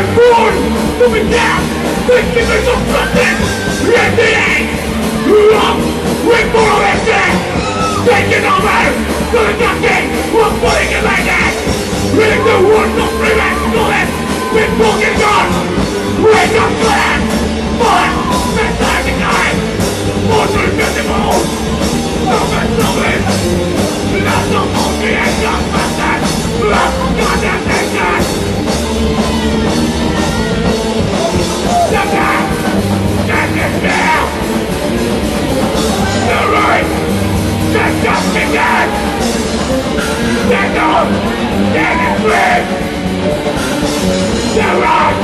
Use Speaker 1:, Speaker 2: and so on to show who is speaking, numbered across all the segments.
Speaker 1: are born to be dead. Victims of something. Ready. Love. We're more of it. Taking over. Doing nothing. We're putting it like that. Reading the words of. We're fucking gone. Wake up, plan. Free. The right.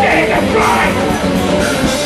Speaker 1: Dead is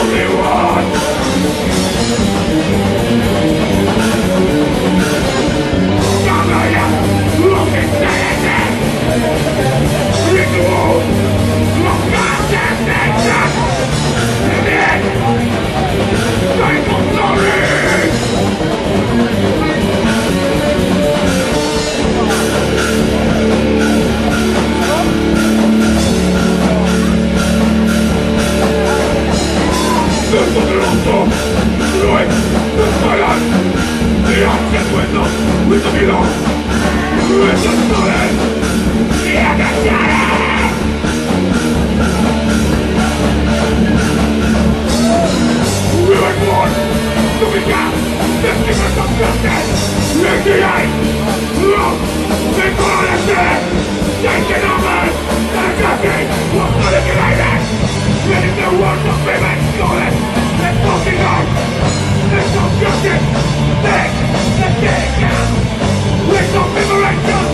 Speaker 1: Republika, bezpieczna konfrontacja, lekki jaj, lub wykonane się, dajcie numer, najlepiej, łapnole nie najdę, kiedy the world of women, szkole, let's go to night, let's go to shit, let's, let's get it down, let's go liberation,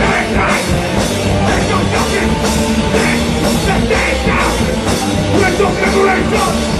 Speaker 1: next time, let's go to shit, let's, let's get it down, let's go liberation,